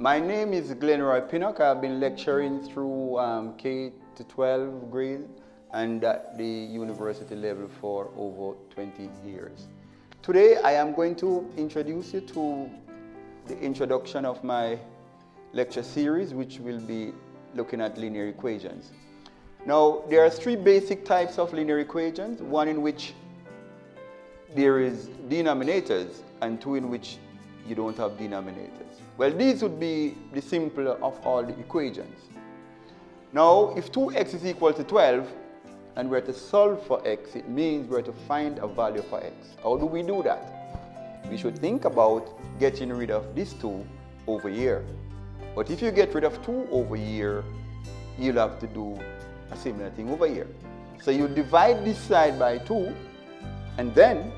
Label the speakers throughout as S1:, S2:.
S1: My name is Glenroy Pinnock. I've been lecturing through um, K to 12 grade and at the university level for over 20 years. Today I am going to introduce you to the introduction of my lecture series which will be looking at linear equations. Now there are three basic types of linear equations, one in which there is denominators and two in which you don't have denominators. Well, these would be the simpler of all the equations. Now, if 2x is equal to 12, and we're to solve for x, it means we're to find a value for x. How do we do that? We should think about getting rid of this 2 over here. But if you get rid of 2 over here, you'll have to do a similar thing over here. So you divide this side by 2, and then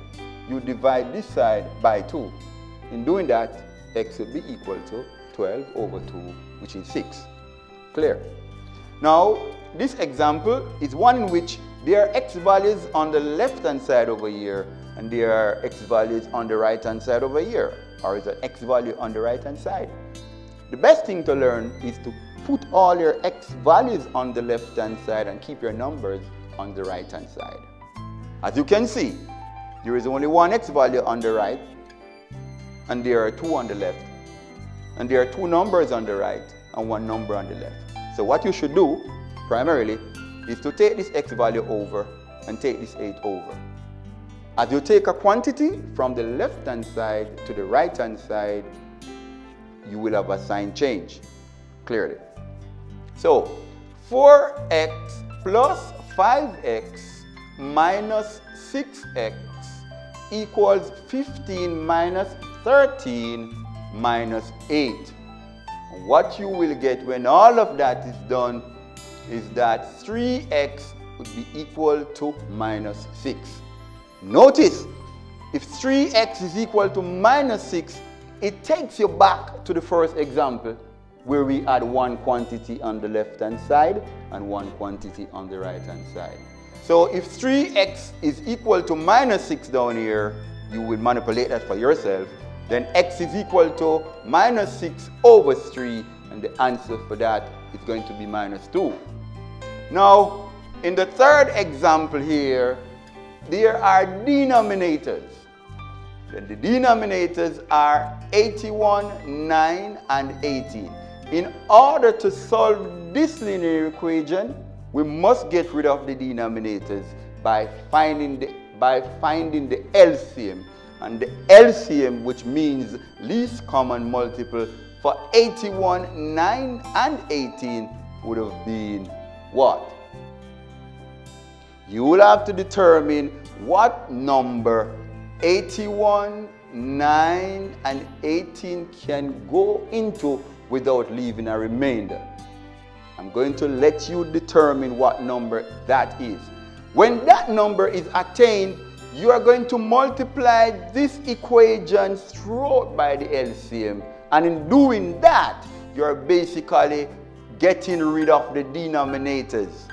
S1: you divide this side by 2. In doing that, x will be equal to 12 over 2, which is 6. Clear? Now, this example is one in which there are x values on the left-hand side over here, and there are x values on the right-hand side over here, or is an x value on the right-hand side. The best thing to learn is to put all your x values on the left-hand side and keep your numbers on the right-hand side. As you can see, there is only one x value on the right and there are two on the left. And there are two numbers on the right and one number on the left. So what you should do, primarily, is to take this x value over and take this 8 over. As you take a quantity from the left-hand side to the right-hand side, you will have a sign change, clearly. So, 4x plus 5x minus 6x equals 15 minus 13 minus 8. What you will get when all of that is done is that 3x would be equal to minus 6. Notice, if 3x is equal to minus 6, it takes you back to the first example where we had one quantity on the left hand side and one quantity on the right hand side. So if 3x is equal to minus 6 down here, you will manipulate that for yourself then x is equal to minus 6 over 3, and the answer for that is going to be minus 2. Now, in the third example here, there are denominators. Then the denominators are 81, 9, and 18. In order to solve this linear equation, we must get rid of the denominators by finding the, by finding the LCM and the LCM, which means least common multiple for 81, 9, and 18 would have been what? You will have to determine what number 81, 9, and 18 can go into without leaving a remainder. I'm going to let you determine what number that is. When that number is attained, you are going to multiply this equation throughout by the LCM. And in doing that, you're basically getting rid of the denominators.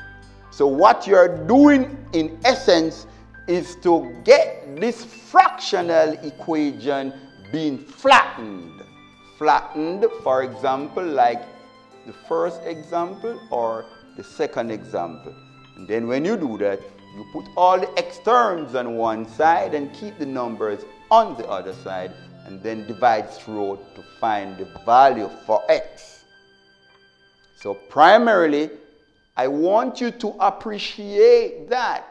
S1: So what you're doing in essence is to get this fractional equation being flattened. Flattened, for example, like the first example or the second example. And then when you do that, you put all the x terms on one side and keep the numbers on the other side and then divide through to find the value for x. So primarily, I want you to appreciate that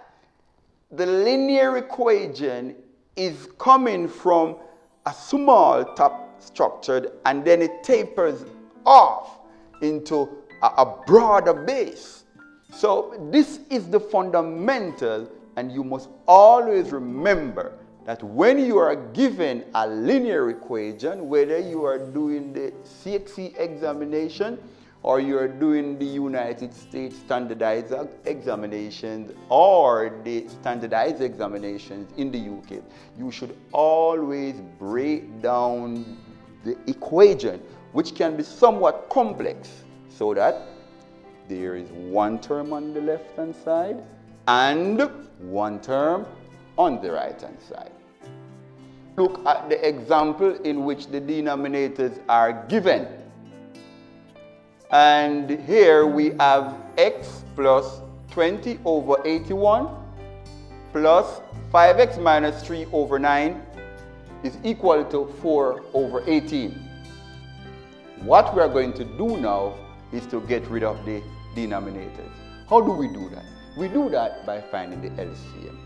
S1: the linear equation is coming from a small top structure and then it tapers off into a, a broader base. So this is the fundamental and you must always remember that when you are given a linear equation, whether you are doing the CXC examination or you are doing the United States standardized examinations or the standardized examinations in the UK, you should always break down the equation, which can be somewhat complex, so that there is one term on the left hand side and one term on the right hand side. Look at the example in which the denominators are given. And here we have x plus 20 over 81 plus 5x minus 3 over 9 is equal to 4 over 18. What we are going to do now is to get rid of the denominators. How do we do that? We do that by finding the LCM.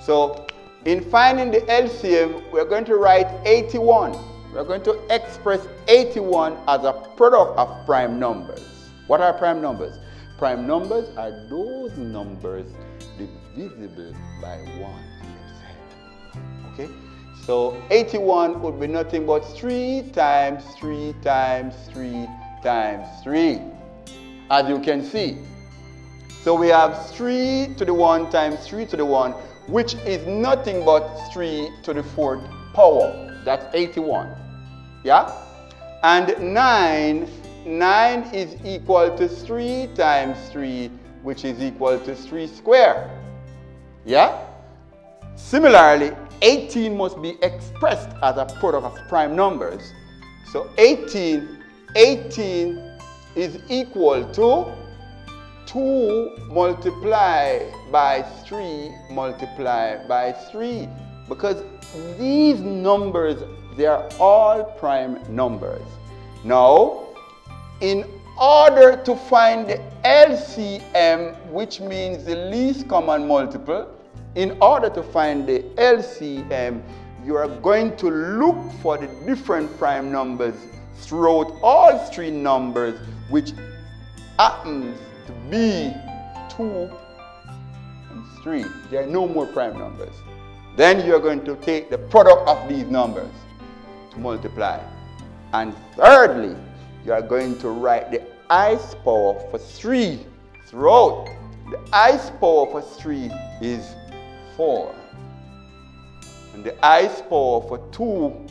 S1: So in finding the LCM, we're going to write 81. We're going to express 81 as a product of prime numbers. What are prime numbers? Prime numbers are those numbers divisible by 1 Okay? So 81 would be nothing but 3 times 3 times 3 times 3. As you can see. So we have 3 to the 1 times 3 to the 1, which is nothing but 3 to the 4th power. That's 81. Yeah? And 9, 9 is equal to 3 times 3, which is equal to 3 squared. Yeah? Similarly, 18 must be expressed as a product of prime numbers. So 18, 18 is equal to 2 multiplied by 3 multiplied by 3 because these numbers they are all prime numbers. Now, in order to find the LCM, which means the least common multiple, in order to find the LCM, you are going to look for the different prime numbers throughout all three numbers, which happens to be 2 and 3. There are no more prime numbers. Then you're going to take the product of these numbers to multiply. And thirdly, you are going to write the highest power for 3 throughout. The highest power for 3 is 4. And the highest power for 2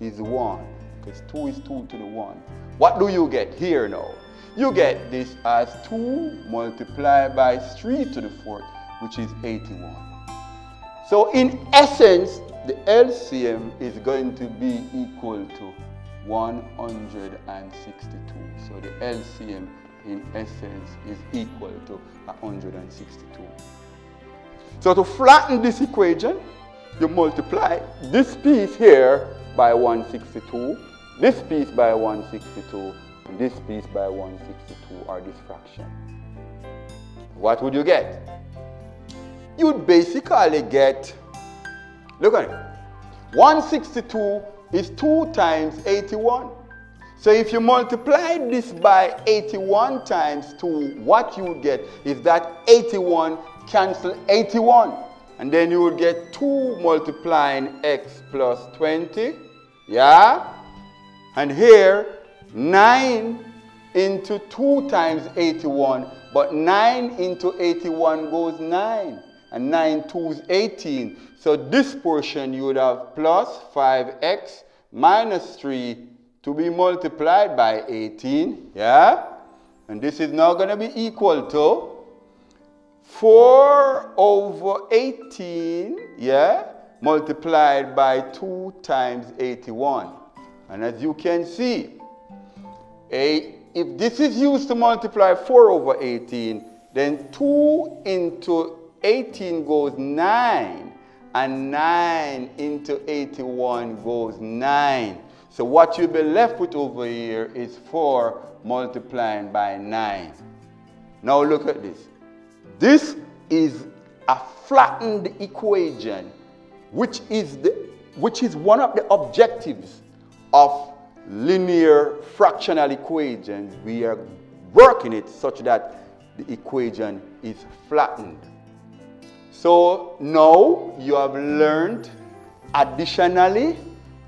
S1: is 1. Because 2 is 2 to the 1. What do you get here now? You get this as 2 multiplied by 3 to the 4th, which is 81. So in essence, the LCM is going to be equal to 162. So the LCM in essence is equal to 162. So to flatten this equation, you multiply this piece here by 162, this piece by 162, and this piece by 162, or this fraction. What would you get? You'd basically get, look at it, 162 is 2 times 81. So if you multiply this by 81 times 2, what you would get is that 81 cancel 81. And then you would get 2 multiplying x plus 20. Yeah? And here, 9 into 2 times 81. But 9 into 81 goes 9. And 9 2 is 18. So this portion you would have plus 5x minus 3 to be multiplied by 18. Yeah? And this is now going to be equal to 4 over 18, yeah, multiplied by 2 times 81. And as you can see, a, if this is used to multiply 4 over 18, then 2 into 18 goes 9, and 9 into 81 goes 9. So what you'll be left with over here is 4 multiplying by 9. Now look at this. This is a flattened equation, which is, the, which is one of the objectives of linear fractional equations. We are working it such that the equation is flattened. So now you have learned additionally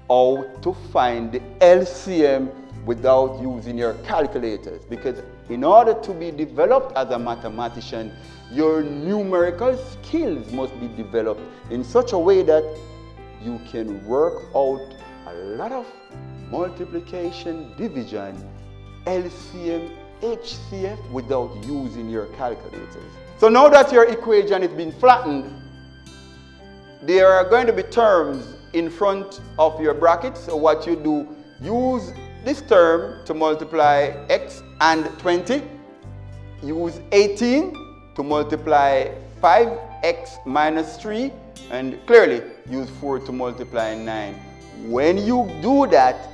S1: how to find the LCM without using your calculators because in order to be developed as a mathematician, your numerical skills must be developed in such a way that you can work out lot of multiplication, division, LCM, HCF without using your calculators. So now that your equation is being flattened, there are going to be terms in front of your brackets. So what you do, use this term to multiply x and 20. Use 18 to multiply 5x minus 3 and clearly use 4 to multiply 9. When you do that,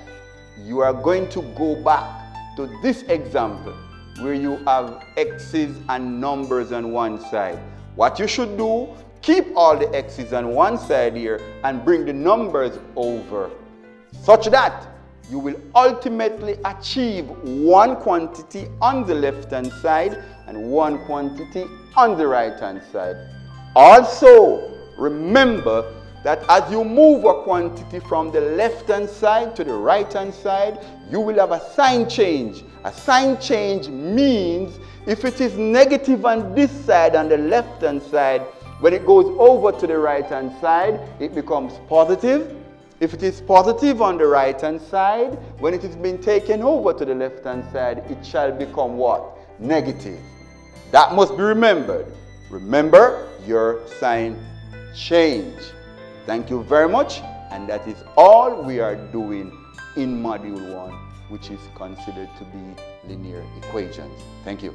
S1: you are going to go back to this example where you have x's and numbers on one side. What you should do, keep all the x's on one side here and bring the numbers over such that you will ultimately achieve one quantity on the left hand side and one quantity on the right hand side. Also, remember that as you move a quantity from the left hand side to the right hand side, you will have a sign change. A sign change means if it is negative on this side, on the left hand side, when it goes over to the right hand side, it becomes positive. If it is positive on the right hand side, when it is being taken over to the left hand side, it shall become what? Negative. That must be remembered. Remember your sign change. Thank you very much. And that is all we are doing in Module 1, which is considered to be linear equations. Thank you.